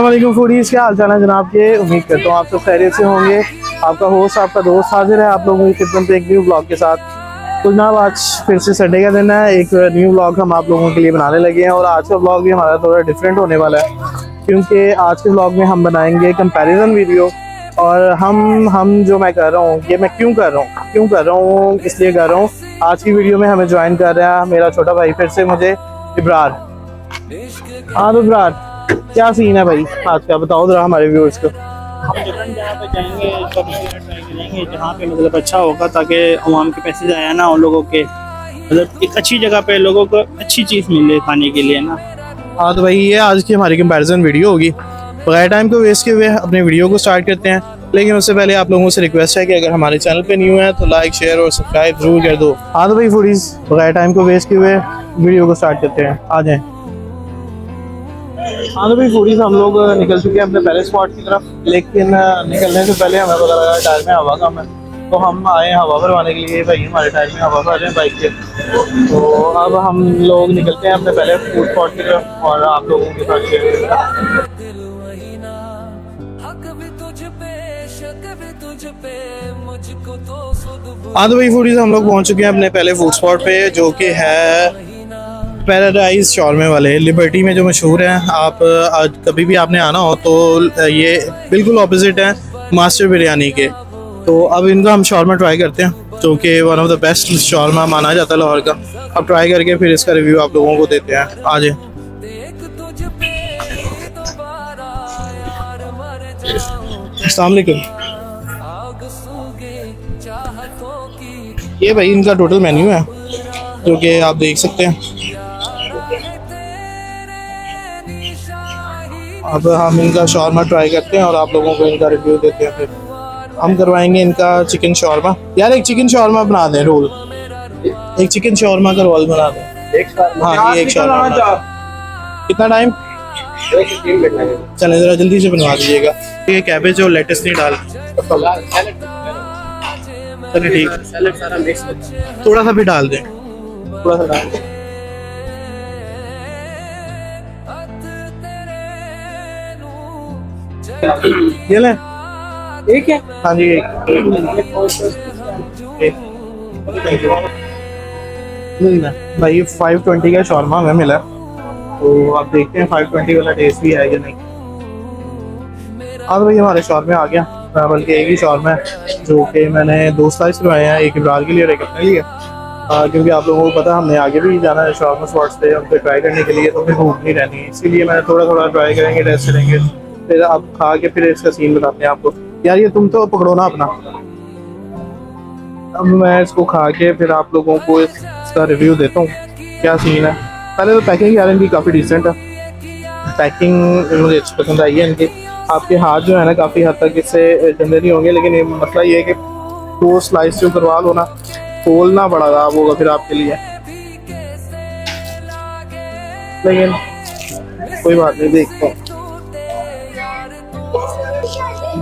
वालेकुम फूडीज़ क्या हाल चाल है जनाब के? उम्मीद करता हूँ आप सब खैरियत से होंगे। आपका होस्ट आपका दोस्त हाजिर है। आप लोगों की खिदमत एक न्यू ब्लॉग के साथ। तो जनाब आज फिर से संडे का दिन है। एक न्यू ब्लॉग हम आप लोगों के लिए बनाने लगे हैं और आज का ब्लॉग भी हमारा थोड़ा डिफरेंट होने वाला है। क्योंकि आज के ब्लॉग में हम बनाएँगे कंपेरिजन वीडियो और हम हम जो मैं कर रहा हूँ, ये मैं क्यों कर रहा हूँ? क्यों कर रहा हूँ? इसलिए कर रहा हूँ। आज की वीडियो में हमें ज्वाइन कर रहा है मेरा छोटा भाई, फिर से मुझे इब्रार। हाँ तो इब्रार, क्या सीन है भाई? आज का बताओ जरा हमारे व्यूअर्स को। जहाँ पे मतलब अच्छा होगा ताकि अवाम के पैसे जाए ना उन लोगों के मतलब एक अच्छी जगह पे लोगों को अच्छी चीज़ मिले खाने के लिए ना हाँ तो भाई, ये आज की हमारी कंपैरिजन वीडियो होगी। बगैर टाइम को वेस्ट किए हुए अपने वीडियो को स्टार्ट करते हैं। लेकिन उससे पहले आप लोगों से रिक्वेस्ट है कि अगर हमारे चैनल पे न्यू है तो लाइक शेयर और सब्सक्राइब ज़रूर कर दो। हाँ तो भाई फूडीज बगैर टाइम को वेस्ट किए हुए वीडियो को स्टार्ट करते हैं। आ जाएँ। हाँ तो भाई फूडीज हम लोग निकल चुके हैं अपने पहले स्पॉट की तरफ़। लेकिन निकलने से पहले हमें पता लगा टायर में हवा कम है। तो हम आए हवा भरवाने के लिए। भाई, हमारे टायर में हवा भर रहे हैं बाइक के। तो अब हम लोग निकलते हैं अपने पहले फ़ूड स्पॉट की तरफ़ और आप लोगों के साथ शेयर तो भाई फूडीज हम लोग पहुँच चुके हैं अपने पहले फ़ूड स्पॉट पे जो कि है पैराडाइज शॉर्मे वाले लिबर्टी में जो मशहूर हैं। आप आज कभी भी आपने आना हो तो ये बिल्कुल ऑपोजिट है मास्टर बिरयानी के। तो अब इनका हम शॉर्मा ट्राई करते हैं जो कि one of the best shawarma माना जाता है लाहौर का। अब ट्राई करके फिर इसका रिव्यू आप लोगों को देते हैं। आ जाए ये भाई इनका टोटल मेन्यू है जो कि आप देख सकते हैं। अब हम इनका शॉर्मा ट्राई करते हैं और आप लोगों को इनका रिव्यू देते हैं फिर। हम करवाएँगे इनका चिकन शॉर्मा यार एक चिकन शॉर्मा बना दें रोल। एक चिकन शॉर्मा का रोल बना दें। हाँ, ये एक शॉर्मा कितना टाइम चले ज़रा जल्दी से बनवा दीजिएगा। ये कैबेज और लेटेस नहीं डाल। चलिए ठीक थोड़ा सा भी डाल दें। थोड़ा सा डाल दें। ये लें। एक है? हाँ जी एक। नहीं ना भाई फाइव ट्वेंटी का शॉर्मा हमें मिला। तो आप देखते हैं फाइव ट्वेंटी वाला टेस्ट भी है या नहीं। हाँ तो भाई हमारे शॉर्मे आ गया। बल्कि एक ही शॉर्मा है। जो कि मैंने दो स्लाइस करवाए हैं, एक इब्रार के लिए और एक अपने लिए। क्योंकि आप लोगों को पता हमने आगे भी जाना है शॉर्मा स्पॉट्स पे उन पर ट्राई करने के लिए तो फिर भूख नहीं रहनी है। इसीलिए मैंने थोड़ा थोड़ा ट्राई करेंगे टेस्ट करेंगे। फिर आप खा के फिर इसका सीन बताते हैं आपको। यार, ये तुम तो पकड़ो ना अपना। अब मैं इसको खा के फिर आप लोगों को इसका रिव्यू देता हूँ, क्या सीन है। पहले तो पैकिंग यार इनकी काफ़ी डिसेंट है। पैकिंग मुझे अच्छी पसंद आई है इनकी। आपके हाथ जो है ना काफ़ी हद तक इससे गंदे नहीं होंगे, लेकिन ये मसला ये है कि दो स्लाइस जो करवा लो ना, खोलना बड़ा खराब होगा फिर आपके लिए। लेकिन कोई बात नहीं, देखते हैं।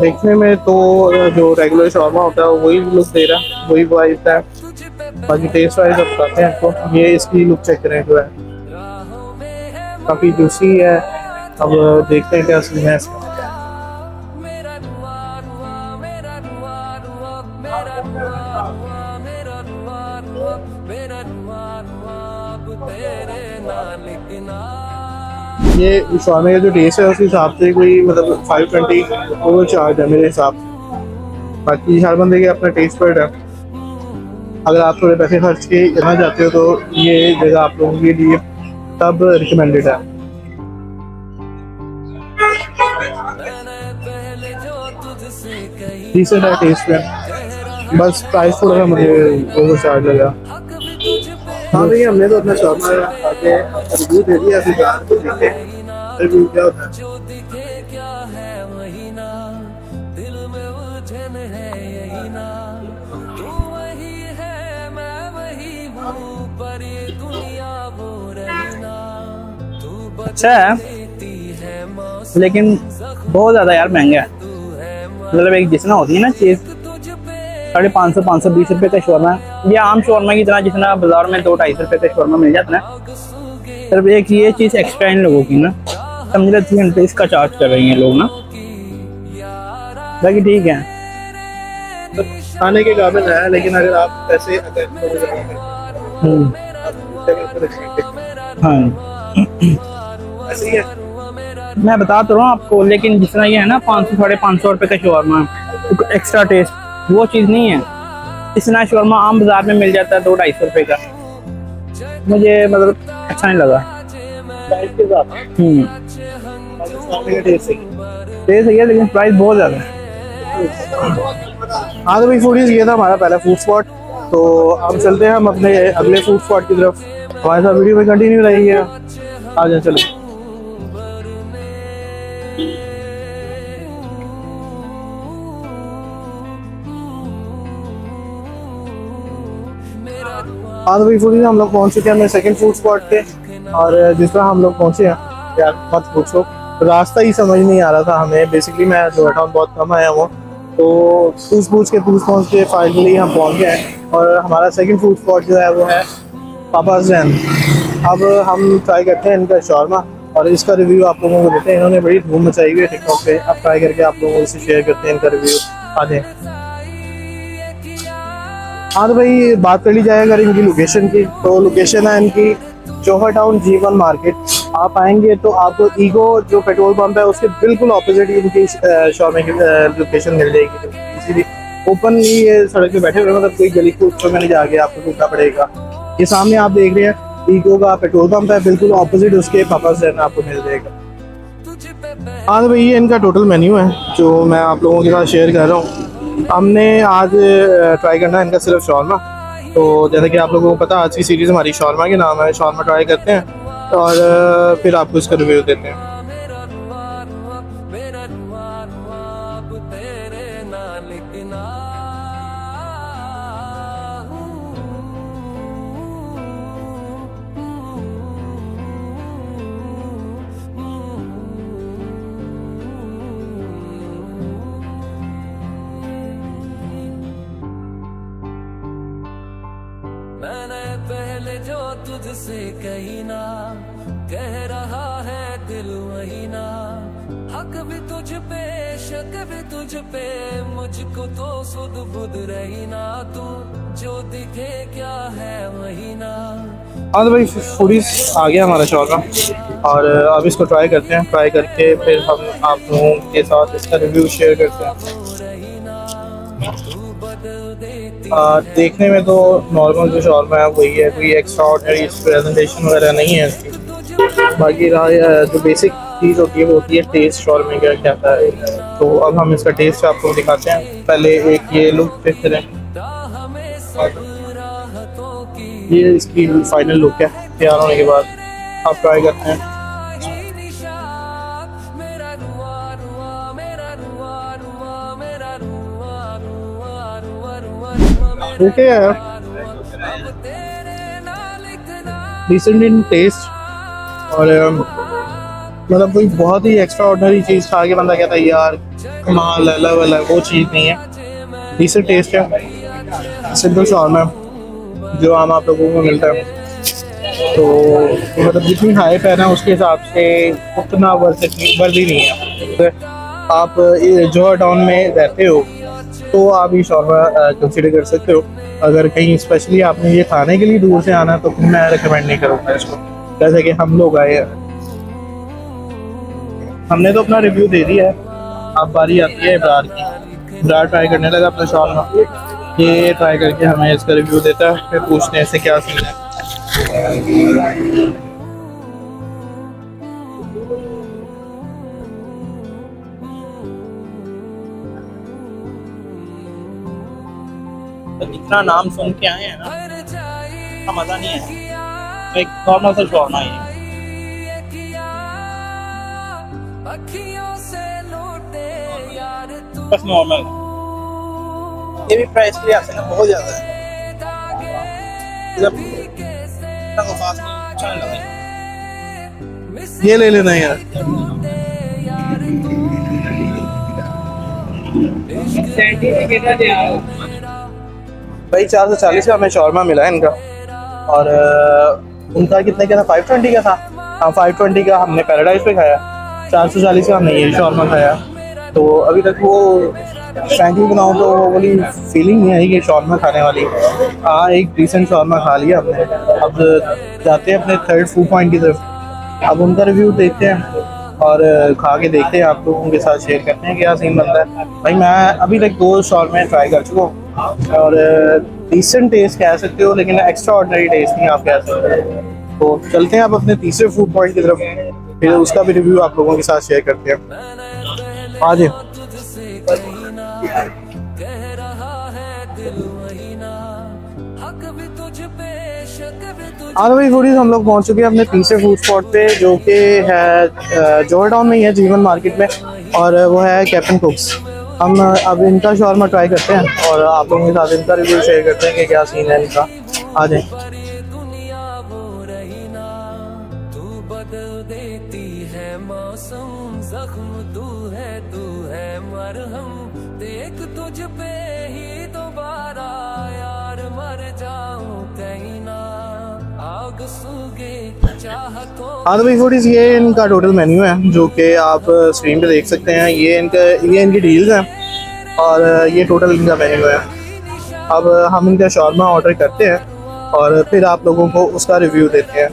देखने में तो जो रेगुलर शॉर्मा होता है वही लुक दे रहा है वही वाइज है। बाकी टेस्ट वाइज अब बताते हैं आपको। ये इसकी लुक चेक करें जो है। काफ़ी जूसी है। अब देखते हैं क्या सीन है इसका। ये शॉर्मे का जो टेस्ट है उस हिसाब से कोई मतलब फाइव ट्वेंटी ओवर चार्ज है मेरे हिसाब। से बाकी हर बंदे के अपना टेस्ट पर है। अगर आप थोड़े पैसे खर्च के करना चाहते हो तो ये जगह आप लोगों के लिए तब रिकमेंडेड है। डिसेंट है टेस्ट में बस प्राइस थोड़ा सा मुझे ओवर चार्ज लगा। हाँ भैया, हमने तो अपना शॉर्मा आके रिव्यू दे दिया अभी देखते है। जो दिखे क्या है वही ना। दिल में उलझन है यही ना। तू वही है मैं वही हूँ पर ये दुनिया वो रही ना। तू अच्छा है। है मौसम लेकिन बहुत ज़्यादा यार महँगा है। मतलब एक जितना होती है ना चीज़ साढ़े पाँच सौ पाँच सौ बीस रुपये का शोरमा ये आम शोरमा की तरह जितना बाज़ार में दो ढाई सौ रुपये का शोरमा मिल जाता है सिर्फ़ एक ये चीज़ एक्स्ट्रा इन लोगों की ना। समझ लो थ्री हंड्रेड इसका चार्ज कर रही हैं लोग ना। बाकी ठीक है। तो खाने के काबिल है लेकिन अगर आप पैसे करें, हम्म। हाँ। ऐसे ही है। मैं बता तो रहा हूँ आपको लेकिन तरह ये है ना पाँच सौ साढ़े पाँच सौ रुपये का शोरमा एक्स्ट्रा टेस्ट वो चीज़ नहीं है। इतना शोरमा आम बाज़ार में मिल जाता है दो ढाई सौ रुपये का। मुझे मतलब अच्छा नहीं लगा। हम्म। टेस्ट सही है। लेकिन प्राइस बहुत ज़्यादा है। तो भाई फूडीज ये था हमारा पहला फ़ूड स्पॉट तो अब चलते हैं हम अपने अगले फ़ूड स्पॉट की तरफ़। हमारे साथ वीडियो में कंटिन्यू रहेगी। आ जाए चलो। हाँ तो भाई फूडीज हम लोग पहुँच चुके हैं सेकंड फ़ूड स्पॉट पे। और जिस तरह हम लोग पहुँचे हैं, यार, मत पूछो। रास्ता ही समझ नहीं आ रहा था हमें। बेसिकली मैं टाउन बहुत कम आया हूँ। तो पूछ पूछ के पूछ पहुँच के फाइनली हम पहुँच गए और हमारा सेकंड फ़ूड स्पॉट जो है, वो है पापा जैन अब हम ट्राई करते हैं इनका शॉर्मा और इसका रिव्यू आप लोगों को देते हैं। इन्होंने बड़ी धूम मचाई हुई है टिकटॉक पे। अब ट्राई करके आप लोगों से शेयर करते हैं इनका रिव्यू आ जाए हाँ तो भाई, बात कर ली जाए अगर इनकी लोकेशन की तो लोकेशन है इनकी Johar Town G one market आप आएँगे तो आपको ईगो जो पेट्रोल पंप है उसके बिल्कुल ऑपोजिट इनकी की लोकेशन मिल जाएगी। इसीलिए ओपन ये सड़क पे बैठे हुए हैं, मतलब कोई गली कूच में नहीं जाके आपको रुकना पड़ेगा। ये सामने आप देख रहे हैं ईगो का पेट्रोल पंप है बिल्कुल ऑपोजिट उसके पापा से आपको मिल जाएगा। हाँ तो भाई ये इनका टोटल मेन्यू है जो मैं आप लोगों के साथ शेयर कर रहा हूँ। हमने आज ट्राई करना है इनका सिर्फ़ शॉर्मा तो जैसे कि आप लोगों को पता आज की सीरीज़ हमारी शॉर्मा के नाम है शॉर्मा ट्राई करते हैं। और फिर आपको इसका रिव्यू देते हैं। मैंने पहले जो तुझसे कही ना कह रहा है दिल वही ना। हक भी तुझ पे शक भी तुझ पे मुझको तो सुध बुध रही ना तू। जो दिखे क्या है वही ना। हाँ तो भाई फूडीज आ गया हमारा शॉर्मा और अब इसको ट्राई करते हैं। ट्राई करके फिर हम आप लोगों के साथ इसका रिव्यू शेयर करते हैं। आ, देखने में तो नॉर्मल जो शॉर्मा है वही है कोई एक्स्ट्रा ऑर्डनरी प्रेजेंटेशन वगैरह नहीं है इसकी। बाकी रहा जो बेसिक चीज़ होती है, वो होती है टेस्ट शॉर्मे का क्या था। तो अब हम इसका टेस्ट आपको दिखाते हैं। पहले एक ये लुक चेक करें ये इसकी फाइनल लुक है, तैयार होने के बाद। आप ट्राई करते हैं। ओके तेरे डिसेंट इन टेस्ट और मतलब कोई बहुत ही एक्स्ट्रा ऑर्डनरी चीज़ खा के बंदा कहता है, यार, कमाल लेवल है वो चीज़ नहीं है। डिसेंट टेस्ट है। सिंपल शॉर्मा जो आम आप लोगों को मिलता है। तो मतलब जितनी हाइप है उसके हिसाब से उतना वर्थ नहीं है। तो आप जोहर टाउन में रहते हो तो आप ये शॉर्मा कंसिडर कर सकते हो। अगर कहीं स्पेशली आपने ये खाने के लिए दूर से आना तो मैं रिकमेंड नहीं करूँगा इसको। जैसे कि हम लोग आए हमने तो अपना रिव्यू दे दिया है। अब बारी आती है इब्रार की। इब्रार ट्राई करने लगा अपना शॉर्मा ये ट्राई करके हमें इसका रिव्यू देता है, फिर पूछते हैं इससे क्या सीन है। तो इतना नाम सुन के आए हैं ना मज़ा नहीं है एक नॉर्मल सा शोरमा ही है। बस नॉर्मल ये भी प्राइस के लिहाज से ना बहुत ज़्यादा है। तो अच्छा ये ले लेना यार। भाई चार सौ चालीस का हमें शॉर्मा मिला है इनका। और उनका कितने का था? फाइव ट्वेंटी का था। हाँ फाइव ट्वेंटी का हमने पैराडाइज पे खाया। चार सौ चालीस का हमने ये शॉर्मा खाया। तो अभी तक वो फ्रैंकली बनाऊँ तो वो वाली फीलिंग नहीं आई कि शॉर्मा खाने वाली। हाँ एक डिसेंट शॉर्मा खा लिया हमने। अब जाते हैं अपने थर्ड फ़ूड पॉइंट की तरफ़। अब उनका रिव्यू देखते हैं। और खा के देखते हैं आप लोगों के साथ शेयर करते हैं क्या सीन बनता है। भाई, मैं अभी तक दो शॉर्मे ट्राई कर चुका हूँ। और डिसेंट टेस्ट कह सकते हो, लेकिन एक्स्ट्रा ऑर्डनरी टेस्ट नहीं आप कह सकते तो चलते हैं आप अपने तीसरे फ़ूड पॉइंट की तरफ़। फिर उसका भी रिव्यू आप लोगों के साथ शेयर करते हैं। आ जाए आज भाई फूडीज हम लोग पहुँच चुके हैं अपने तीसरे फ़ूड स्पॉट पे, जो कि है जोहर में ही है जीवन मार्केट में, और वो है कैप्टन कुक्स हम अब इनका शॉर्मा ट्राई करते हैं और आप लोगों के साथ इनका रिव्यू शेयर करते हैं कि क्या सीन है इनका। आ जाए। हाँ तो भाई फूडीज ये इनका टोटल मेन्यू है, जो कि आप स्क्रीन पे देख सकते हैं। ये इनका, ये इनकी डील्स हैं और ये टोटल इनका मेन्यू है। अब हम इनका शॉर्मा ऑर्डर करते हैं और फिर आप लोगों को उसका रिव्यू देते हैं।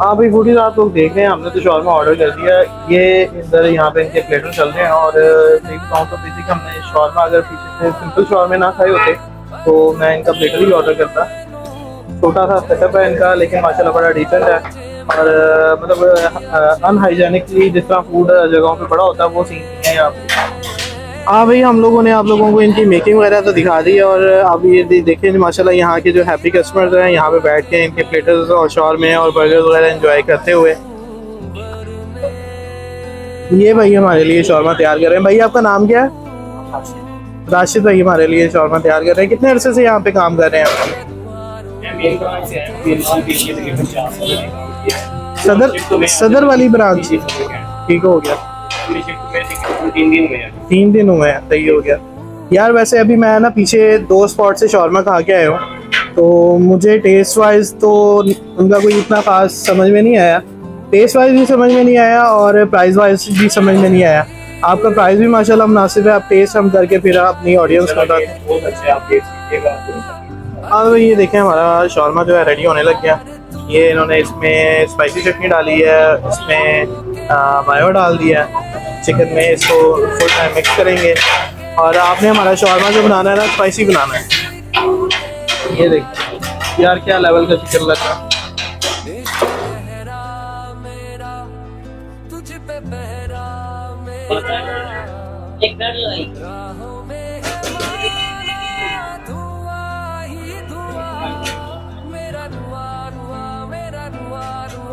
हाँ भाई फूडीज आप लोग देख रहे हैं, हमने तो शॉर्मा ऑर्डर कर दिया। ये इधर यहाँ पे इनके प्लेटर चल रहे हैं और देखता हूँ तो बेसिक हमने शॉर्मा अगर पीछे से सिंपल शॉर्मे ना खाए होते तो मैं इनका प्लेटर ही ऑर्डर करता। छोटा सा सेटअप है इनका, लेकिन माशाल्लाह बड़ा डिसेंट है। और मतलब अनहाइजेनिकली जिस तरह फ़ूड जगहों पे बड़ा होता है वो सीन नहीं है यहाँ हाँ भाई हम लोगों ने आप लोगों को इनकी मेकिंग वगैरह तो दिखा दी और अब ये देखें माशाल्लाह यहाँ के जो हैप्पी कस्टमर्स हैं यहाँ पे बैठ के इनके प्लेटर्स और शॉर में और बर्गर वगैरह एंजॉय करते हुए। ये भाई हमारे लिए शॉर्मा तैयार कर रहे हैं। भाई आपका नाम क्या है? राशिद। भाई हमारे लिए शॉर्मा तैयार कर रहे हैं। कितने अरसे से यहाँ पे काम कर रहे हैं आप? सदर सदर वाली ब्रांच ठीक हो गया। तीन दिन हुए हैं। सही हो गया। यार वैसे अभी मैं ना पीछे दो स्पॉट से शॉर्मा खा के आया हूँ। तो मुझे टेस्ट वाइज तो उनका कोई इतना खास समझ में नहीं आया। टेस्ट वाइज भी समझ में नहीं आया और प्राइस वाइज भी समझ में नहीं आया। आपका प्राइस भी माशाल्लाह मुनासिब है। आप टेस्ट हम करके फिर अपनी ऑडियंस को बताते हैं। तो ये देखें हमारा शॉर्मा जो है रेडी होने लग गया। ये इन्होंने इसमें स्पाइसी चटनी डाली है, इसमें मायो डाल दिया है। चिकन में इसको फुल टाइम मिक्स करेंगे। और आपने हमारा शॉर्मा जो बनाना है ना स्पाइसी बनाना है। ये देखिए, यार क्या लेवल का चिकन लगा पहरा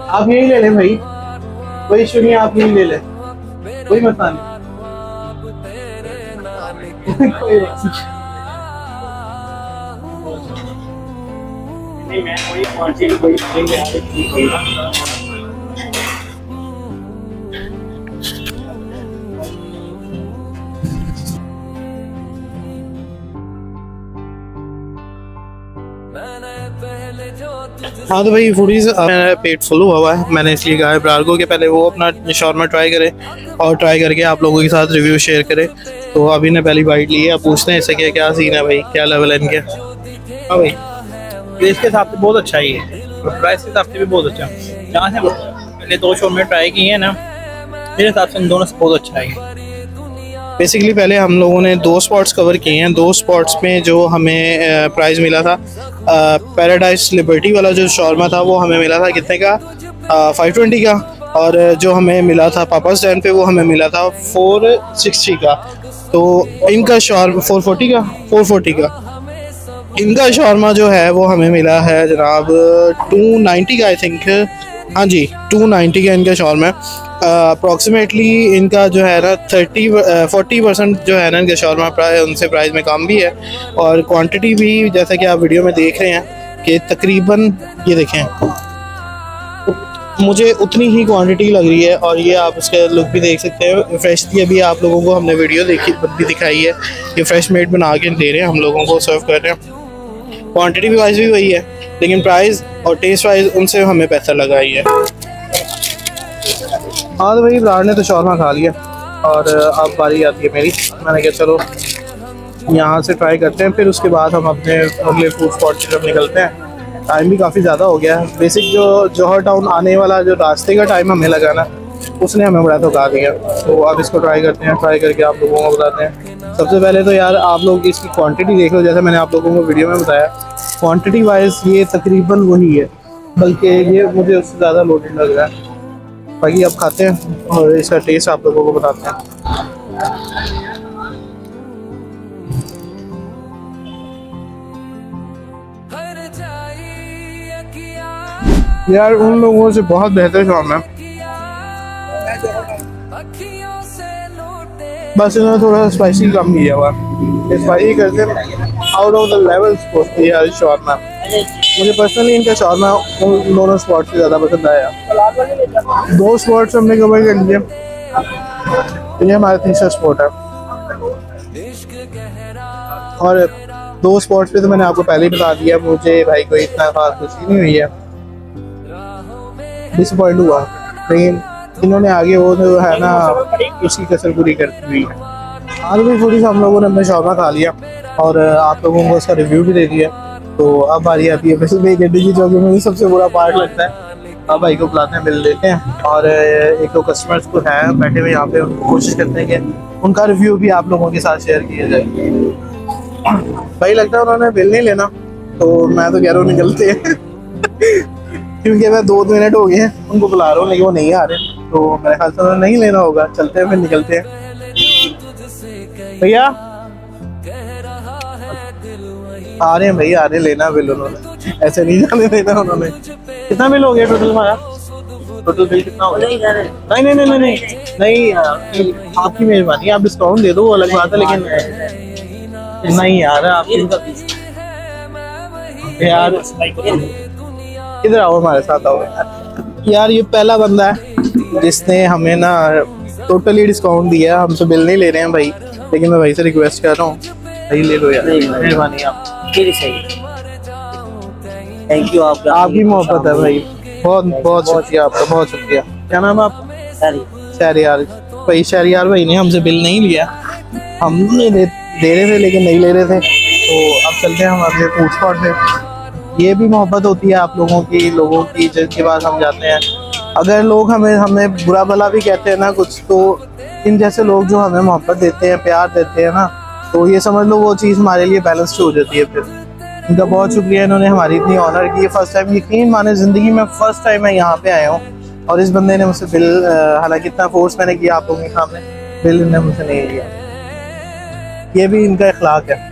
आप यही ले लें भाई। कोई इशू नहीं आप यही ले लें। कोई मसला नहीं कोई नहीं। मैं वही क्वांटिटी वही हाँ तो भाई फूडीज मेरा पेट फुल हुआ हुआ है। मैंने इसलिए कहा है ब्रार को पहले वो अपना शॉर्मा ट्राई करे और ट्राई करके आप लोगों के साथ रिव्यू शेयर करे। तो अभी ने पहली बाइट ली है, अब पूछते हैं इससे क्या क्या सीन है भाई, क्या लेवल है इनके? हाँ भाई टेस्ट के हिसाब से बहुत अच्छा ही है। प्राइस के हिसाब से भी बहुत अच्छा जहाँ से पहले दो शो में ट्राई किए हैं ना, मेरे हिसाब से इन दोनों से बहुत अच्छा है। बेसिकली पहले हम लोगों ने दो स्पॉट्स कवर किए हैं। दो स्पॉट्स में जो हमें प्राइज़ मिला था पैराडाइज लिबर्टी वाला जो शॉर्मा था, वो हमें मिला था कितने का? फाइव ट्वेंटी का। और जो हमें मिला था पापा स्टैंड पे, वो हमें मिला था फोर सिक्सटी का। तो इनका शॉर्मा फोर फोर्टी का? फोर फोर्टी का। इनका शॉर्मा जो है, वो हमें मिला है जनाब टू नाइन्टी का आई थिंक हाँ जी टू नाइन्टी का इनका शॉर्मा है। अप्रॉक्सीमेटली इनका जो है ना थर्टी फोर्टी परसेंट जो है ना इनका शॉर्मा प्राइस उनसे प्राइस में कम भी है। और क्वांटिटी भी जैसा कि आप वीडियो में देख रहे हैं कि तकरीबन, ये देखें, मुझे उतनी ही क्वांटिटी लग रही है और ये आप इसका लुक भी देख सकते हैं। फ्रेश भी अभी आप लोगों को हमने वीडियो देखी, भी दिखाई है। ये फ्रेश मेड बना के दे रहे हैं हम लोगों को सर्व कर रहे हैं। क्वांटिटी भी वाइज भी वही है, लेकिन प्राइस और टेस्ट वाइज उनसे हमें पैसा लगा ही है। हाँ तो भाई ब्राड ने तो शौरमा खा लिया। और अब बारी आती है मेरी। मैंने कहा, चलो, यहाँ से ट्राई करते हैं, फिर उसके बाद हम अपने अगले फ़ूड स्पॉट की तरफ़ निकलते हैं। टाइम भी काफ़ी ज़्यादा हो गया है। बेसिक जो, जौहर टाउन आने वाला जो रास्ते का टाइम हमें लगाना उसने हमें बड़ा धोखा दिया तो अब इसको ट्राई करते हैं ट्राई करके आप लोगों को बताते हैं। सबसे पहले तो यार, आप लोग इसकी क्वांटिटी देख लो, जैसे मैंने आप लोगों को वीडियो में बताया। क्वांटिटी वाइज ये तकरीबन वही है, बल्कि ये मुझे उससे ज़्यादा लोडेड लग रहा है। बाकी अब खाते हैं और इसका टेस्ट आप लोगों को बताते हैं। यार, उन लोगों से बहुत बेहतर शॉर्मा है। से बस इन्होंने थोड़ा स्पाइसी कम किया हुआ स्पाइसी करके आउट ऑफ़ द लेवल यार शॉर्मा मुझे पर्सनली इनका शॉर्मा उन दोनों स्पॉट से ज़्यादा पसंद आया। दो स्पॉट्स हमने कवर कर लिए। ये हमारा तीसरा स्पॉट है। और दो स्पॉट्स पे तो मैंने आपको पहले ही बता दिया, मुझे भाई कोई इतना खास खुशी नहीं हुई है। डिसअपॉइंट हुआ। लेकिन इन्होंने आगे वो जो है ना, उसकी कसर पूरी करती हुई है। आज भी सी हम लोगों ने अपना शौका खा लिया और आप लोगों को उसका रिव्यू भी दे दिया। तो अब बारी आती है वैसे भी गड्डी की चौकी में सबसे बुरा पार्ट लगता है। अब भाई को बुलाते हैं बिल देते हैं और एक दो कस्टमर्स को है, बैठे हुए यहाँ पे, उनको कोशिश करते हैं कि उनका रिव्यू भी आप लोगों के साथ शेयर किया जाए। भाई लगता है उन्होंने बिल नहीं लेना तो मैं तो कह रहा हूँ निकलते हैं। क्योंकि मैं दो मिनट हो गए हैं, उनको बुला रहा हूँ, लेकिन वो नहीं आ रहे तो मेरे ख्याल से उन्हें नहीं लेना होगा। चलते हैं, फिर निकलते हैं। भैया? आ रहे हैं भैया आ रहे लेना बिल उन्होंने। ऐसे नहीं जाने देना उन्होंने। कितना बिल हो गया टोटल हमारा टोटल बिल कितना हो गया? नहीं नहीं नहीं नहीं नहीं आपकी मेहरबानी आप डिस्काउंट दे दो, वो अलग बात है, लेकिन नहीं यार आपकी यार, इधर आओ, हमारे साथ आओ। यार, ये पहला बंदा है, जिसने हमें ना टोटली डिस्काउंट दिया हमसे बिल नहीं ले रहे हैं भाई, लेकिन मैं भाई से रिक्वेस्ट कर रहा हूँ। भाई ले लो यार। मेहरबानी आप। फिर सही। थैंक यू आपका। आपकी मोहब्बत है भाई। बहुत बहुत शुक्रिया आपका बहुत शुक्रिया। क्या नाम है आपका? शहरियार भाई शहरियार भाई ने हमसे बिल नहीं लिया। हम नहीं दे, दे रहे थे लेकिन नहीं ले रहे थे। तो अब चलते हैं हम अपने फ़ूड स्पॉट पे। ये भी मोहब्बत होती है आप लोगों की लोगों की जिनके पास हम जाते हैं। अगर लोग हमें हमें बुरा भला भी कहते हैं ना कुछ तो इन जैसे लोग जो हमें मोहब्बत देते हैं प्यार देते हैं ना तो ये समझ लो वो चीज़ हमारे लिए बैलेंस हो जाती है फिर। उनका बहुत शुक्रिया इन्होंने हमारी इतनी ऑनर की। फ़र्स्ट टाइम यकीन माने ज़िंदगी में फ़र्स्ट टाइम मैं यहाँ पे आया हूँ। और इस बंदे ने मुझसे बिल हालाँकि इतना फोर्स मैंने किया आप लोगों के सामने, बिल इन्होंने मुझसे नहीं लिया। ये भी इनका इखलाक है।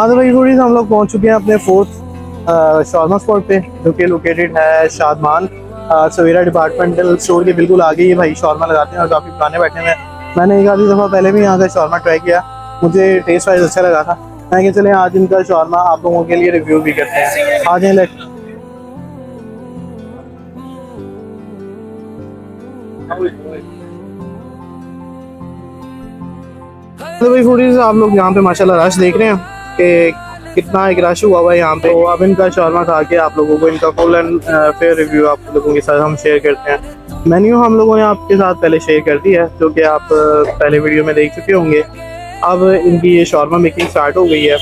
हाँ तो भाई थोड़ी हम लोग पहुँच चुके हैं अपने फोर्थ शॉर्मा स्पॉट पे, जो कि लोकेटेड है शादमान सवेरा डिपार्टमेंटल स्टोर के बिल्कुल आगे ये भाई शॉर्मा लगाते हैं और काफ़ी पुराने बैठे हैं। मैंने एक आधी दफ़ा पहले भी यहाँ का शॉर्मा ट्राई किया। मुझे टेस्ट वाइज अच्छा लगा था। मैं कि चले, आज इनका शॉर्मा आप लोगों के लिए रिव्यू भी करते हैं। आ जाए लेट तो भाई फूडीज आप लोग यहाँ पे माशाल्लाह रश देख रहे हैं। कि कितना एक रश हुआ हुआ है यहाँ पे। तो अब इनका शॉर्मा खा के आप लोगों को इनका फुल एंड फेयर रिव्यू आप लोगों के साथ हम शेयर करते हैं। मेन्यू हम लोगों ने आपके साथ पहले शेयर कर दी है जो कि आप पहले वीडियो में देख चुके होंगे। अब इनकी ये शॉर्मा मेकिंग स्टार्ट हो गई है।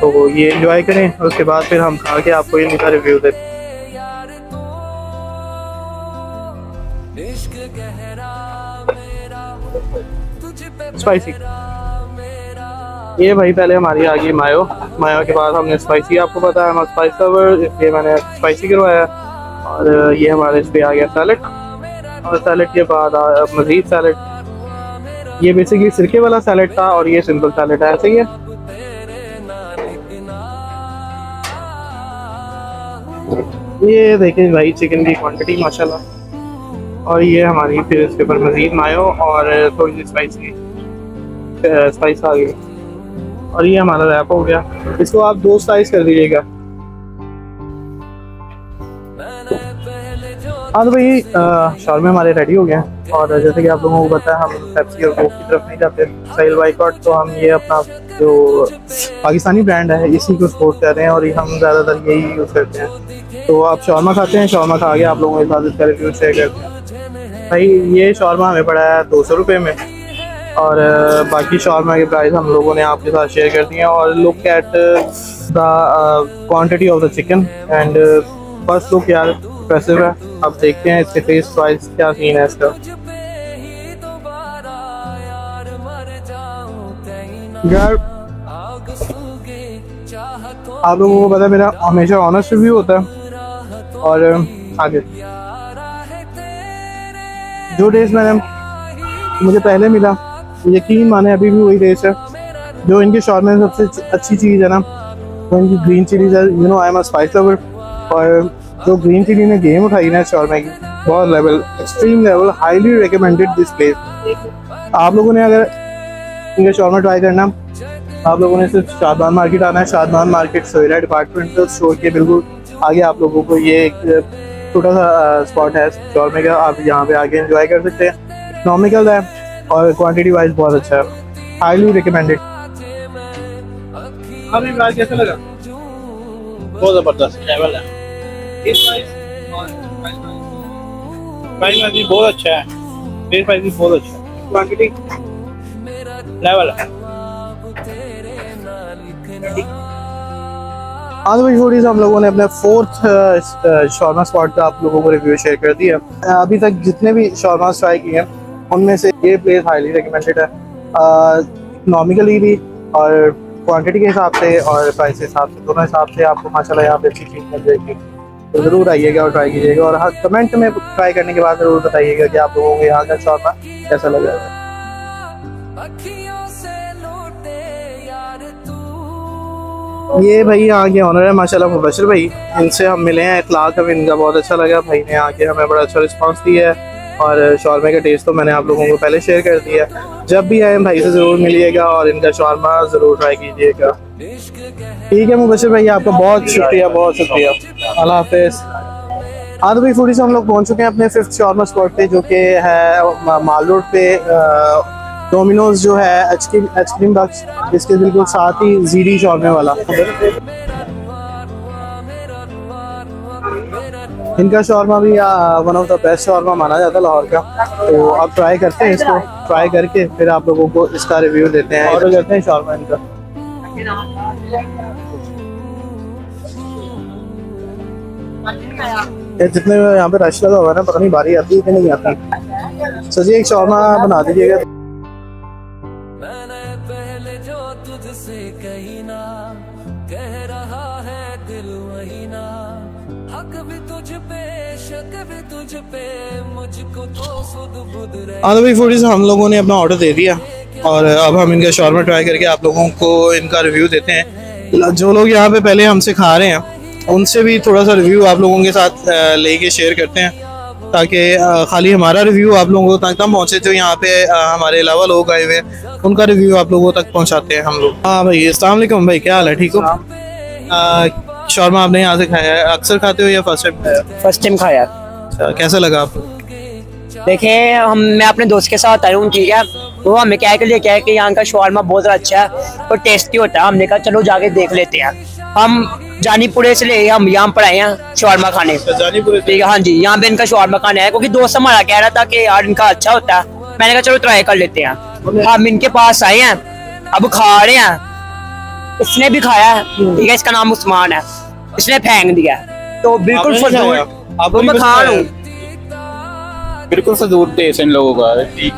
तो ये एंजॉय करें उसके बाद फिर हम खा के आपको इनका रिव्यू देते हैं। पे स्पाइसी ये भाई पहले हमारी आ गई मायो। मायो के बाद हमने स्पाइसी आपको पता है स्पाइस लवर इसलिए मैंने स्पाइसी करवाया और ये हमारे इस पे आ गया सैलड और सैलड के बाद मजीद सैलड ये बेसिकली सिरके वाला सैलड था और ये सिंपल सैलड है, ऐसे ही है। ये देखें भाई चिकन की क्वांटिटी माशाल्लाह। और ये हमारी फिर इसके ऊपर मजीद मायो और थोड़ी सी स्पाइसी स्पाइस आ गई। और ये हमारा रैप हो गया। इसको आप दो स्लाइस कर दीजिएगा। हाँ तो भाई शॉर्मे हमारे रेडी हो गए हैं। और जैसे कि आप लोगों को पता है, हम पेप्सी और कोक की तरफ़ नहीं जाते। साहिल बाइकआउट तो हम ये अपना जो पाकिस्तानी ब्रांड है, इसी को सपोर्ट कर रहे हैं और हम ज़्यादातर यही यूज़ करते हैं। तो आप शॉर्मा खाते हैं शॉर्मा खा के आप लोगों के साथ इसका रिव्यू शेयर करते हैं। भाई, ये शॉर्मा हमें पड़ा है दो सौ में। और बाकी शॉर्मा के प्राइस हम लोगों ने आपके साथ शेयर कर दिए हैं और look at the quantity of the chicken and first look यार इम्प्रेसिव है। अब देखते हैं इसके फेस प्राइस क्या सीन है इसका। यार, आप लोगों को पता है मेरा हमेशा ऑनेस्ट रिव्यू होता है। और आगे। जो टेस्ट मैंने मुझे पहले मिला यकीन माने अभी भी वही टेस्ट है। जो इनके शॉर्ट में सबसे अच्छी चीज़ है ना, वो इनकी ग्रीन चिलीज है। You know I am spice lover और जो ग्रीन चिली ने गेम उठाई ना शॉर्मा की, बहुत level extreme level highly recommended this place आप लोगों ने अगर इनका शॉर्मा ट्राई करना, आप लोगों ने सिर्फ़ शादमान मार्केट आना है। शादमान मार्केट सोयरा डिपार्टमेंटल स्टोर के बिल्कुल आगे आप लोगों को ये एक छोटा सा स्पॉट है। शॉर्मे का आप यहाँ पे आगे एंजॉय कर सकते हैं। इकनॉमिकल है। और क्वांटिटी वाइज बहुत अच्छा है। हाईली रिकमेंडेड हमें इमरान कैसा लगा? बहुत ज़बरदस्त लेवल है। प्राइस प्राइस भी बहुत अच्छा है। रेट प्राइस भी बहुत अच्छा है। क्वांटिटी लेवल है। आज भाई फूडीज हम लोगों ने अपने फोर्थ शॉर्मा स्पॉट का आप लोगों को रिव्यू शेयर कर दिया। अ, अभी तक जितने भी शॉर्मा ट्राई किए हैं उनमें से ये प्लेस हाईली रिकमेंडेड है। इकनॉमिकली भी और क्वांटिटी के हिसाब से और प्राइस के हिसाब से, दोनों हिसाब से आपको माशाल्लाह यहाँ पे अच्छी चीज़ मिल जाएगी। तो ज़रूर आइएगा और ट्राई कीजिएगा और हाँ कमेंट में ट्राई करने के बाद ज़रूर बताइएगा कि आप लोगों को यहाँ का शॉर्मा कैसा लगा। यार तू ये भाई यहाँ के ऑनर है, माशाल्लाह मुबशर भाई। इनसे हम मिले हैं, इतलाक हमें इनका बहुत अच्छा लगा। भाई ने आके हमें बड़ा अच्छा रिस्पांस दिया है। और शॉर्मे का टेस्ट तो मैंने आप लोगों को पहले शेयर कर दिया जब भी आए भाई से ज़रूर मिलिएगा और इनका शॉर्मा ज़रूर ट्राई कीजिएगा। ठीक है मुबशर भाई, आपका बहुत शुक्रिया बहुत शुक्रिया। अल्लाह हाफिज़। हाँ तो भाई फूडी से हम लोग पहुँच चुके हैं अपने फिफ्थ शॉर्मा स्पॉट पे, जो कि है माल रोड पे डोमिनोज जो है आइसक्रीम आइसक्रीम बक्स इसके बिल्कुल साथ ही जीडी शॉर्मे वाला। इनका शॉर्मा भी one of the best shawarma माना जाता है लाहौर का। तो अब ट्राई करते हैं इसको ट्राई करके फिर आप लोगों को इसका रिव्यू देते हैं ऑर्डर करते हैं शॉर्मा इनका। जितने यहाँ पे रश लगा हुआ है ना, पता नहीं बारी आती है कि नहीं आती। सर जी, एक शॉर्मा बना दीजिएगा। तो भाई फूडीज हम लोगों ने अपना ऑर्डर दे दिया। और अब हम इनका शॉर्मा ट्राई करके आप लोगों को इनका रिव्यू देते हैं। जो लोग यहाँ पे पहले हमसे खा रहे हैं उनसे भी थोड़ा सा रिव्यू आप लोगों के साथ लेके शेयर करते हैं। ताकि खाली हमारा रिव्यू आप लोगों तक तक पहुँचे जो यहाँ पे हमारे अलावा लोग आए हुए हैं उनका रिव्यू आप लोगों तक पहुँचाते हैं हम लोग। हाँ भाई अस्सलाम भाई क्या हाल है ठीक हो? शॉर्मा आपने यहाँ से खाया है? अक्सर खाते हो या फ़र्स्ट टाइम खाया फ़र्स्ट टाइम खाया। अच्छा, कैसा लगा आपको देखे हम मैं अपने दोस्त के साथ आया हूँ ठीक है? वो हमें कह के लिए क्या है कि यहाँ का शवारमा बहुत अच्छा है और टेस्टी होता है। हमने कहा चलो जाके देख लेते हैं। हम जानीपुरे से ले हम यहाँ पर आए हैं शवारमा खाने। ठीक है हाँ जी यहाँ पे इनका शवारमा खाना है क्योंकि दोस्त हमारा कह रहा था कि यार इनका अच्छा होता है। मैंने कहा चलो ट्राई कर लेते हैं। हम इनके पास आए हैं अब खा रहे हैं। इसने भी खाया है ठीक है इसका नाम उस्मान है। इसने फेंक दिया तो बिल्कुल वो नहीं मैं खा रहा हूँ। बिल्कुल फजूल टेस्ट इन लोगों का। ठीक।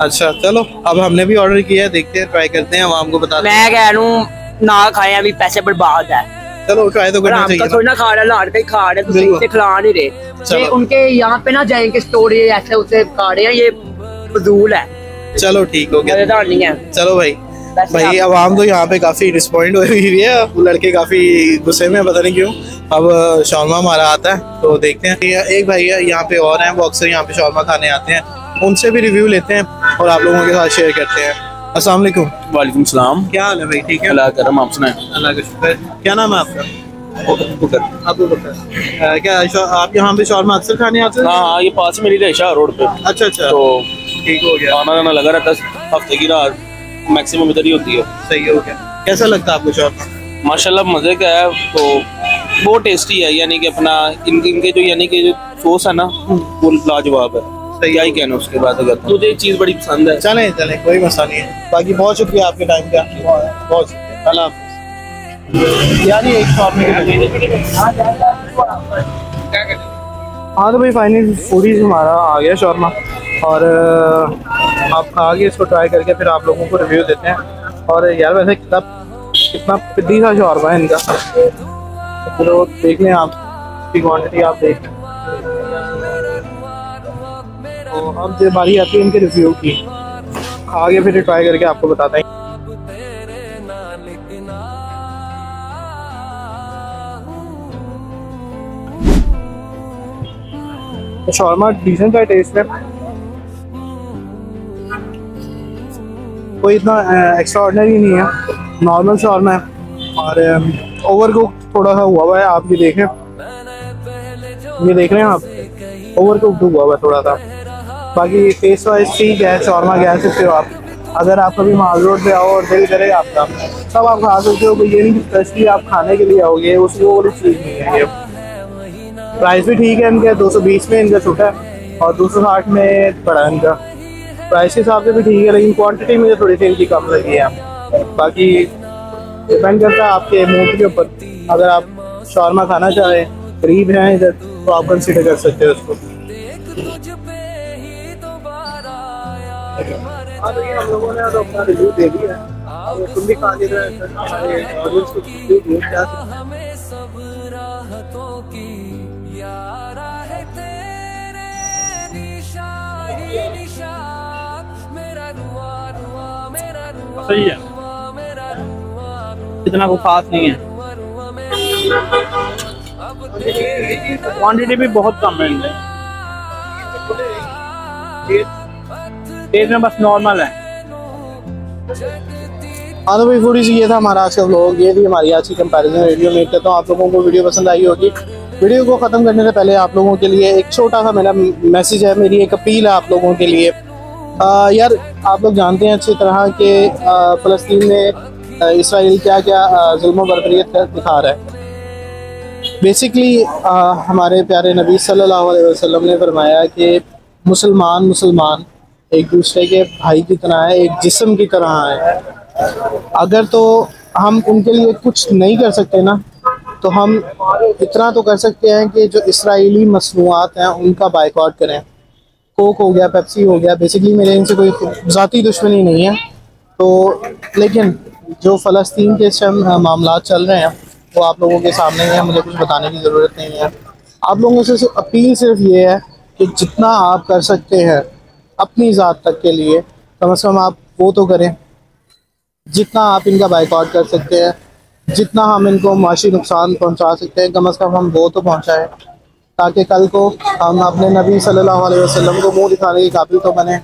अच्छा चलो अब हमने भी ऑर्डर किया है देखते हैं ट्राई करते हैं हम आपको बताते मैं कह रहा हूँ ना खाए अभी पैसे बर्बाद है। चलो ट्राई तो करना चाहिए। थोड़ी ना खा रहा लाड़ का ही खा रहे तो से खिला नहीं रहे। ये उनके यहाँ पे ना जाएँगे स्टोर ऐसे उसे खा रहे हैं ये फजूल है। चलो ठीक हो गया नहीं है। चलो भाई। भाई आवाम तो यहाँ पे काफ़ी डिसपॉइंट हुई हुई है। वो लड़के काफ़ी गुस्से में पता नहीं क्यों। अब शॉर्मा हमारा आता है तो देखते हैं। एक भाई है यहाँ पे और हैं वो अक्सर यहाँ पे शॉर्मा खाने आते हैं। उनसे भी रिव्यू लेते हैं और आप लोगों के साथ शेयर करते हैं। अस्सलाम वालेकुम। वालेकुम सलाम। क्या हाल है भाई ठीक है? अल्लाह करम आप सुनाए। अल्लाह का शुक्र क्या नाम है आपका? कुकर अबू बकर। क्या आप यहाँ पे शॉर्मा अक्सर खाने आते हैं? हाँ हाँ ये पास मेरी रेशा रोड पे। अच्छा अच्छा। तो ठीक हो गया। जाना लगा रहता है हफ़्ते की रात। मैक्सिमम इधर ही होती है। सही हो गया। कैसा लगता है आपको शॉर्मा माशाल्लाह मज़े का है तो बहुत टेस्टी है यानी कि अपना इन, इनके जो यानी कि जो सोस है ना वो लाजवाब है। सही क्या ही कहना उसके बाद अगर। मुझे चीज़ बड़ी पसंद है। चलें चलें कोई मसला नहीं है। बाकी बहुत शुक्रिया आपके टाइम का। बहुत शुक्रिया। अल्लाह यार ये एक शॉर्मे की हाँ तो भाई फाइनली फूडीज हमारा आ गया शॉर्मा। और आप के इसको ट्राई करके फिर आप लोगों को रिव्यू देते हैं। और यार वैसे कितना कितना पिद्दी सा शॉर्मा है इनका। तो देख लें आप, इसकी क्वांटिटी आप देख। लें तो अब जो बारी आती है इनके रिव्यू की, आगे फिर ट्राई करके आपको बताते हैं। शॉर्मा डिसेंट का टेस्ट है कोई इतना एक्स्ट्राऑर्डनरी नहीं है। नॉर्मल शॉर्मा है। और ओवर कुक थोड़ा सा हुआ हुआ है, आप ये देखें। ये देख रहे हैं आप? ओवर कुक हुआ हुआ है थोड़ा सा बाकी टेस्ट वाइज ठीक है शॉर्मा कह सकते हो आप। अगर आप कभी माल रोड पे आओ और दिल करे आपका, तब आप खा सकते हो। कोई ये नहीं स्पेशली आप खाने के लिए आओगे उस वो चीज़ नहीं है ये। प्राइस भी ठीक है इनका 220 में इनका छोटा है और 260 में बड़ा इनका। प्राइस के हिसाब से भी ठीक है, लेकिन क्वांटिटी में थोड़ी सी इनकी कम लगी है। बाकी डिपेंड करता है आपके मूड के ऊपर। अगर आप शॉर्मा खाना चाहें करीब हैं इधर तो आप कंसिडर कर सकते हैं उसको। हाँ तो हम लोगों ने तो अपना रिव्यू दे दिया है। तुम भी खा के ऑडियंस को क्या सही है। इतना कोई खास नहीं है। क्वांटिटी भी बहुत कम है में बस नॉर्मल है। हाँ तो भाई फूडीज ये था हमारा आज का व्लॉग ये थी हमारी आज की कंपैरिजन वीडियो उम्मीद करता हूँ आप लोगों को वीडियो पसंद आई होगी। वीडियो को ख़त्म करने से पहले आप लोगों के लिए एक छोटा सा मेरा मैसेज है। मेरी एक अपील है आप लोगों के लिए। यार, आप लोग जानते हैं अच्छी तरह कि फ़लस्तीन में इसराइल क्या क्या जुल्म बरबरीत कर दिखा रहा है। बेसिकली हमारे प्यारे नबी सल्लल्लाहु अलैहि वसल्लम ने फरमाया कि मुसलमान मुसलमान, एक दूसरे के भाई की तरह है, एक जिस्म की तरह है। अगर तो हम उनके लिए कुछ नहीं कर सकते ना तो हम इतना तो कर सकते हैं कि जो इसराइली मसनूआत हैं, उनका बाइकआउट करें। कोक हो गया पेप्सी हो गया बेसिकली मेरे इनसे कोई ज़ाती दुश्मनी नहीं है। तो लेकिन जो फ़लस्तीन के इस टाइम मामला चल रहे हैं, वो आप लोगों के सामने ही है मुझे कुछ बताने की ज़रूरत नहीं है। आप लोगों से सिर्फ़ अपील सिर्फ़ ये है कि जितना आप कर सकते हैं, अपनी ज़ात तक के लिए, कम अज़ कम आप वो तो करें। जितना आप इनका बाइकआउट कर सकते हैं, जितना हम इनको माशी नुकसान पहुँचा सकते हैं, कम अज़ कम हम वो तो पहुंचाएँ। ताकि कल को हम अपने नबी सल्लल्लाहु अलैहि वसल्लम को मुँह दिखाने के काबिल तो बने।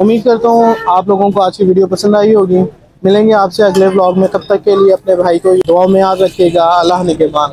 उम्मीद करता हूँ आप लोगों को आज की वीडियो पसंद आई होगी। मिलेंगे आपसे अगले ब्लॉग में। तब तक के लिए अपने भाई को दुआ में याद रखिएगा। अल्लाह निगहबान